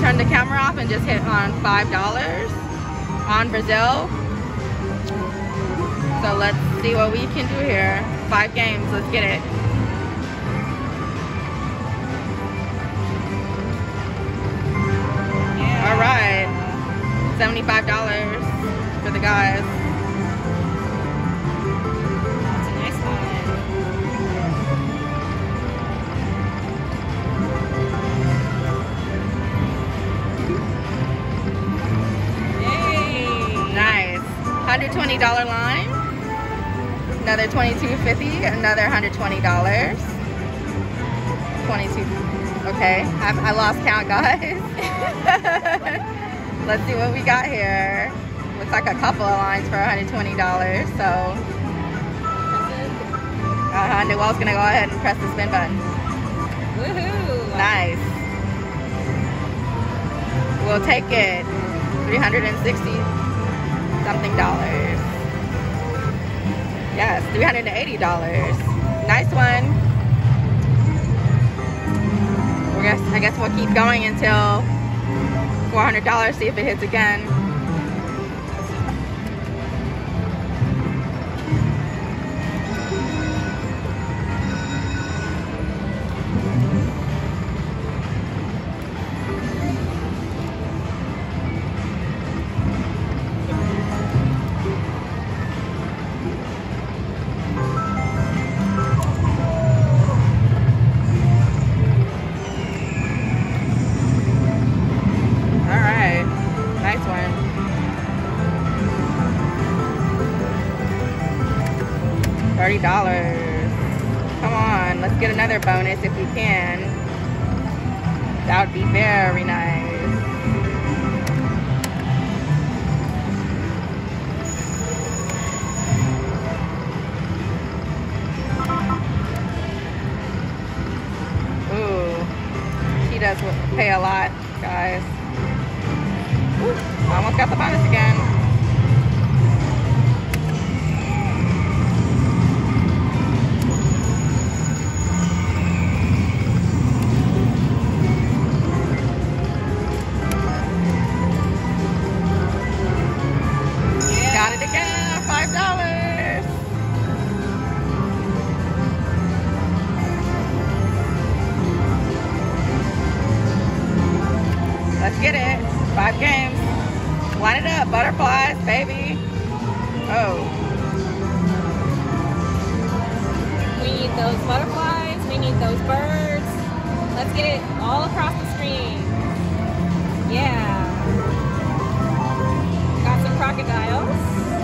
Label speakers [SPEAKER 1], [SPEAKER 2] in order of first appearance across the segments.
[SPEAKER 1] turned the camera off and just hit on five dollars on Brazil. So let's see what we can do here. Five games, let's get it.
[SPEAKER 2] Yeah.
[SPEAKER 1] All right, seventy-five dollars for the guys. $20 line, another $22.50, another $120. $22, okay. I I lost count guys. Let's see what we got here. Looks like a couple of lines for $120 so. Uh-huh Newell's gonna go ahead and press the spin button.
[SPEAKER 2] Woohoo!
[SPEAKER 1] nice. We'll take it. 360 something dollars. Yes, $380. Nice one. I guess, I guess we'll keep going until $400, see if it hits again. Come on, let's get another bonus if we can. That would be very nice. Ooh, she does pay a lot, guys. Ooh, almost got the bonus again. Oh.
[SPEAKER 2] We need those butterflies. We need those birds. Let's get it all across the screen. Yeah. Got some crocodiles.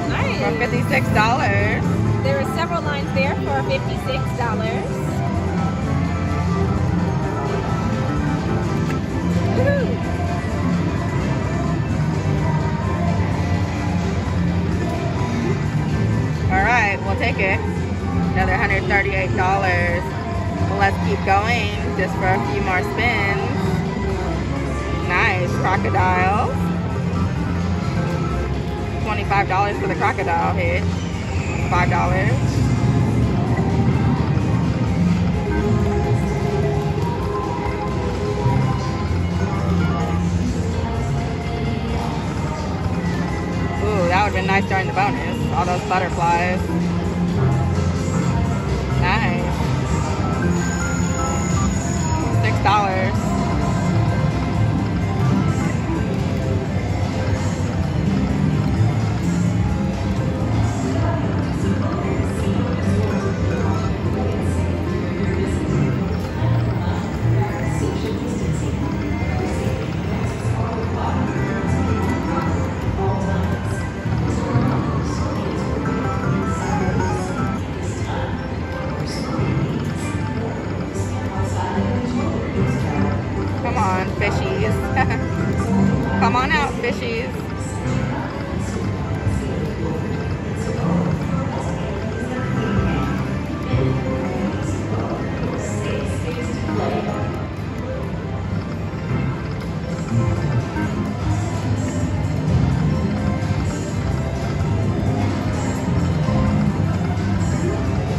[SPEAKER 2] Nice.
[SPEAKER 1] For $56.
[SPEAKER 2] There are several lines there for
[SPEAKER 1] $56. We'll it. Another hundred thirty-eight dollars. Let's keep going just for a few more spins. Nice crocodile. Twenty-five dollars for the crocodile hit. Five dollars. Ooh, that would have been nice during the bonus. All those butterflies. On, fishies. Come on out, fishies.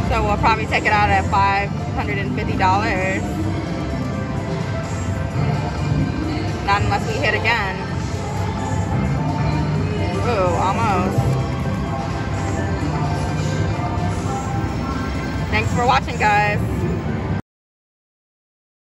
[SPEAKER 1] So we'll probably take it out at $550. Not unless we hit again. Ooh, almost. Thanks for watching, guys.